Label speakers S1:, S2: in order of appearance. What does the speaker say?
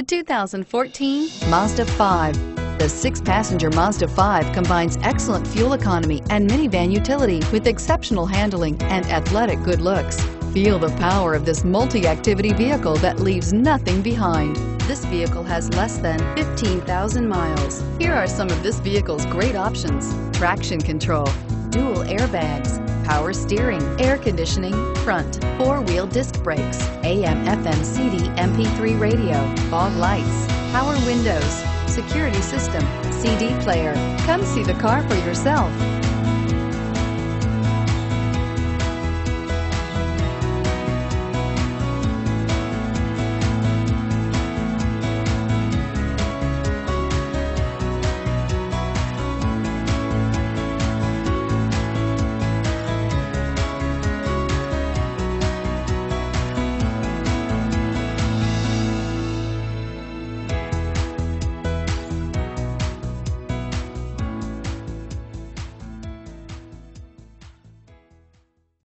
S1: The 2014 Mazda 5. The six-passenger Mazda 5 combines excellent fuel economy and minivan utility with exceptional handling and athletic good looks. Feel the power of this multi-activity vehicle that leaves nothing behind. This vehicle has less than 15,000 miles. Here are some of this vehicle's great options. Traction control, dual airbags, power steering, air conditioning, front, four-wheel disc brakes, AM FM CD MP3 radio, fog lights, power windows, security system, CD player. Come see the car for yourself.